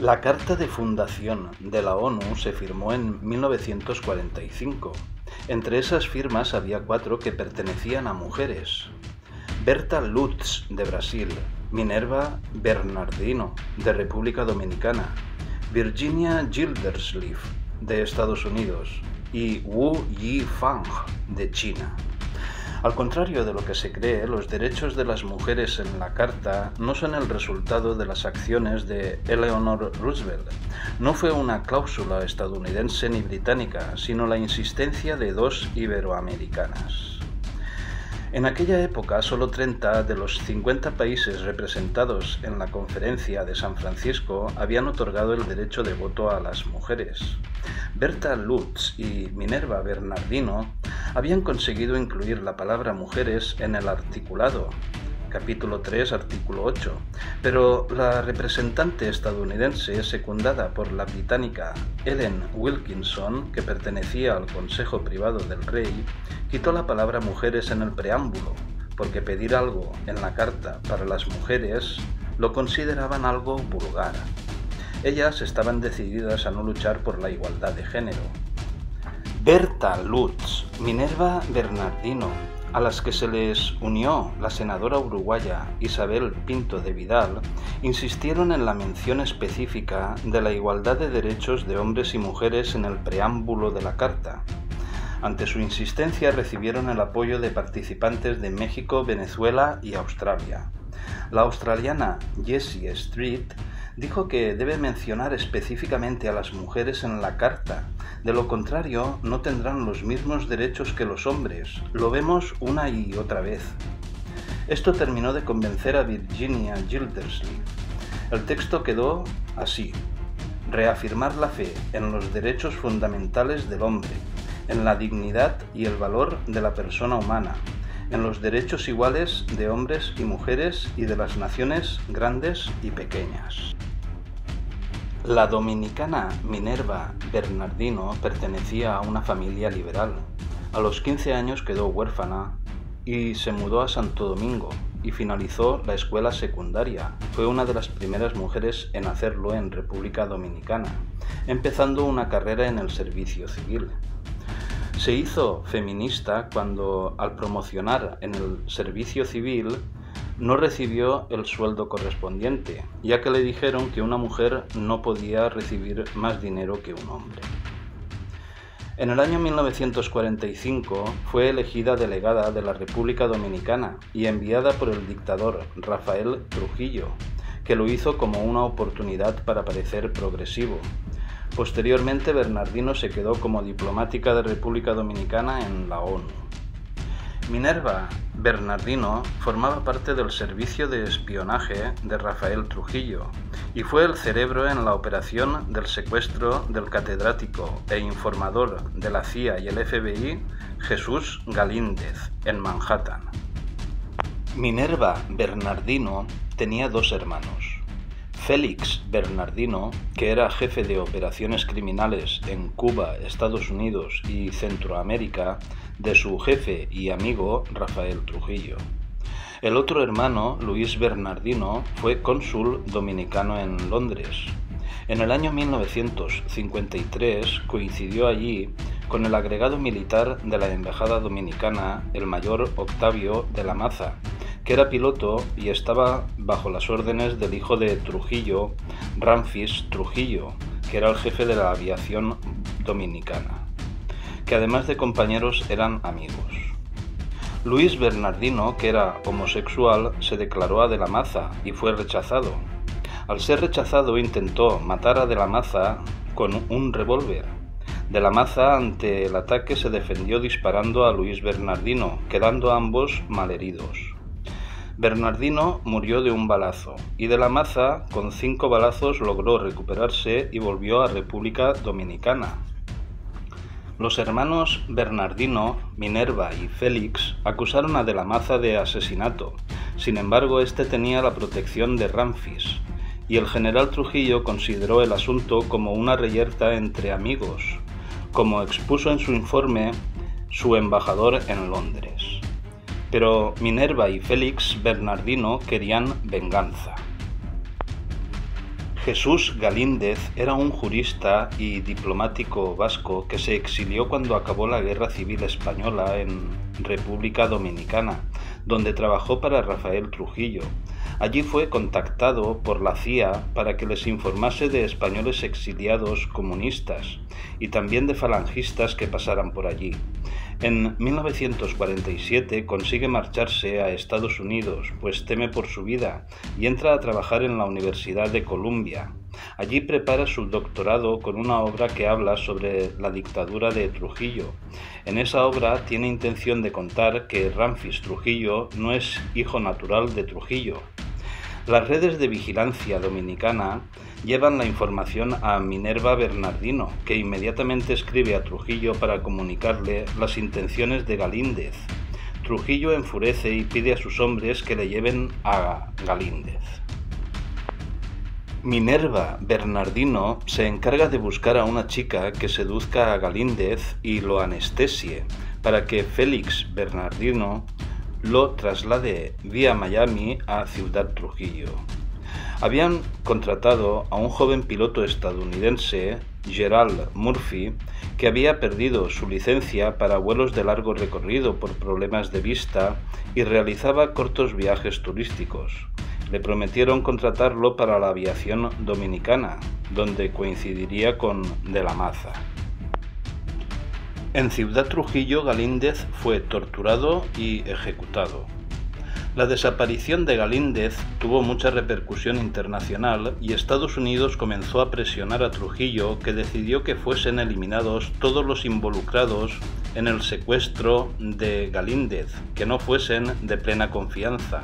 La Carta de Fundación de la ONU se firmó en 1945. Entre esas firmas había cuatro que pertenecían a mujeres. Berta Lutz, de Brasil, Minerva Bernardino, de República Dominicana, Virginia Gildersleeve, de Estados Unidos, y Wu Yifang, de China. Al contrario de lo que se cree, los derechos de las mujeres en la Carta no son el resultado de las acciones de Eleanor Roosevelt. No fue una cláusula estadounidense ni británica, sino la insistencia de dos iberoamericanas. En aquella época, solo 30 de los 50 países representados en la conferencia de San Francisco habían otorgado el derecho de voto a las mujeres. Berta Lutz y Minerva Bernardino habían conseguido incluir la palabra mujeres en el articulado, capítulo 3, artículo 8, pero la representante estadounidense, secundada por la británica Ellen Wilkinson, que pertenecía al Consejo Privado del Rey, quitó la palabra mujeres en el preámbulo, porque pedir algo en la carta para las mujeres lo consideraban algo vulgar. Ellas estaban decididas a no luchar por la igualdad de género. Berta Lutz, Minerva Bernardino, a las que se les unió la senadora uruguaya Isabel Pinto de Vidal, insistieron en la mención específica de la igualdad de derechos de hombres y mujeres en el preámbulo de la Carta. Ante su insistencia recibieron el apoyo de participantes de México, Venezuela y Australia. La australiana Jessie Street dijo que debe mencionar específicamente a las mujeres en la carta, de lo contrario no tendrán los mismos derechos que los hombres. Lo vemos una y otra vez. Esto terminó de convencer a Virginia Gildersleeve. El texto quedó así. Reafirmar la fe en los derechos fundamentales del hombre, en la dignidad y el valor de la persona humana, en los derechos iguales de hombres y mujeres y de las naciones grandes y pequeñas. La dominicana Minerva Bernardino pertenecía a una familia liberal. A los 15 años quedó huérfana y se mudó a Santo Domingo y finalizó la escuela secundaria. Fue una de las primeras mujeres en hacerlo en República Dominicana, empezando una carrera en el servicio civil. Se hizo feminista cuando, al promocionar en el servicio civil, no recibió el sueldo correspondiente, ya que le dijeron que una mujer no podía recibir más dinero que un hombre. En el año 1945 fue elegida delegada de la República Dominicana y enviada por el dictador Rafael Trujillo, que lo hizo como una oportunidad para parecer progresivo, Posteriormente, Bernardino se quedó como diplomática de República Dominicana en la ONU. Minerva Bernardino formaba parte del servicio de espionaje de Rafael Trujillo y fue el cerebro en la operación del secuestro del catedrático e informador de la CIA y el FBI Jesús Galíndez en Manhattan. Minerva Bernardino tenía dos hermanos, Félix Bernardino, que era jefe de operaciones criminales en Cuba, Estados Unidos y Centroamérica, de su jefe y amigo Rafael Trujillo. El otro hermano, Luis Bernardino, fue cónsul dominicano en Londres. En el año 1953 coincidió allí con el agregado militar de la Embajada Dominicana, el mayor Octavio de la Maza, que era piloto y estaba bajo las órdenes del hijo de Trujillo, Ramfis Trujillo, que era el jefe de la aviación dominicana, que además de compañeros eran amigos. Luis Bernardino, que era homosexual, se declaró a De la Maza y fue rechazado. Al ser rechazado intentó matar a De la Maza con un revólver. De la Maza ante el ataque se defendió disparando a Luis Bernardino, quedando ambos malheridos. Bernardino murió de un balazo y de la Maza con cinco balazos logró recuperarse y volvió a República Dominicana. Los hermanos Bernardino, Minerva y Félix acusaron a De la Maza de asesinato, sin embargo este tenía la protección de Ramfis, y el general Trujillo consideró el asunto como una reyerta entre amigos, como expuso en su informe su embajador en Londres pero Minerva y Félix Bernardino querían venganza. Jesús Galíndez era un jurista y diplomático vasco que se exilió cuando acabó la Guerra Civil Española en República Dominicana, donde trabajó para Rafael Trujillo. Allí fue contactado por la CIA para que les informase de españoles exiliados comunistas y también de falangistas que pasaran por allí. En 1947 consigue marcharse a Estados Unidos, pues teme por su vida, y entra a trabajar en la Universidad de Columbia. Allí prepara su doctorado con una obra que habla sobre la dictadura de Trujillo. En esa obra tiene intención de contar que Ramfis Trujillo no es hijo natural de Trujillo, las redes de vigilancia dominicana llevan la información a Minerva Bernardino, que inmediatamente escribe a Trujillo para comunicarle las intenciones de Galíndez. Trujillo enfurece y pide a sus hombres que le lleven a Galíndez. Minerva Bernardino se encarga de buscar a una chica que seduzca a Galíndez y lo anestesie, para que Félix Bernardino lo traslade vía Miami a Ciudad Trujillo. Habían contratado a un joven piloto estadounidense, Gerald Murphy, que había perdido su licencia para vuelos de largo recorrido por problemas de vista y realizaba cortos viajes turísticos. Le prometieron contratarlo para la aviación dominicana, donde coincidiría con De la Maza. En Ciudad Trujillo, Galíndez fue torturado y ejecutado. La desaparición de Galíndez tuvo mucha repercusión internacional y Estados Unidos comenzó a presionar a Trujillo que decidió que fuesen eliminados todos los involucrados en el secuestro de Galíndez, que no fuesen de plena confianza.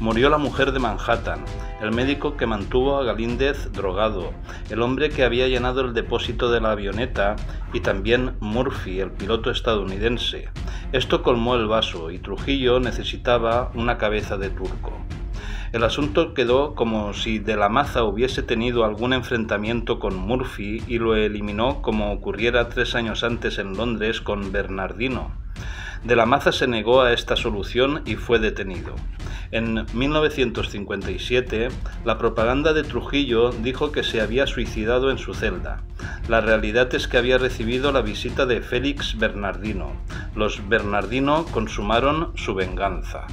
Murió la mujer de Manhattan, el médico que mantuvo a Galíndez drogado, el hombre que había llenado el depósito de la avioneta y también Murphy, el piloto estadounidense. Esto colmó el vaso y Trujillo necesitaba una cabeza de turco. El asunto quedó como si de la Maza hubiese tenido algún enfrentamiento con Murphy y lo eliminó como ocurriera tres años antes en Londres con Bernardino. De la Maza se negó a esta solución y fue detenido. En 1957, la propaganda de Trujillo dijo que se había suicidado en su celda. La realidad es que había recibido la visita de Félix Bernardino. Los Bernardino consumaron su venganza.